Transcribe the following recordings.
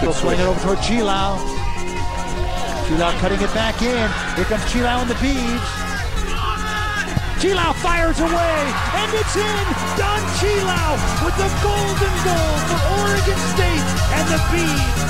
Still swinging over toward Tchilao. Tchilao cutting it back in. Here comes Tchilao in the beads. Tchilao fires away, and it's in. Don Tchilao with the golden goal for Oregon State and the beads.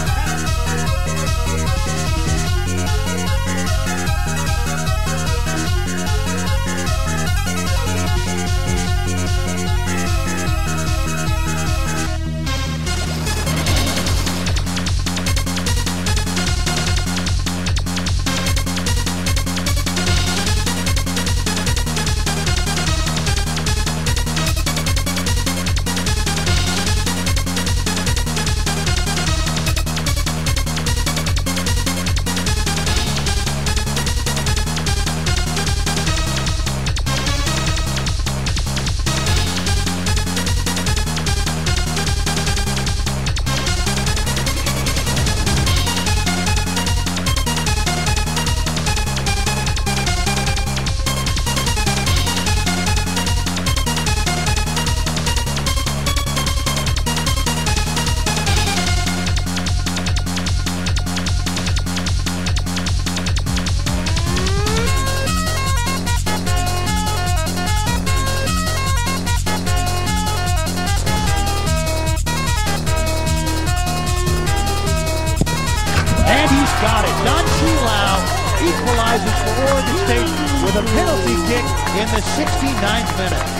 He's got it. Don Tchilao equalizes for Oregon State with a penalty kick in the 69th minute.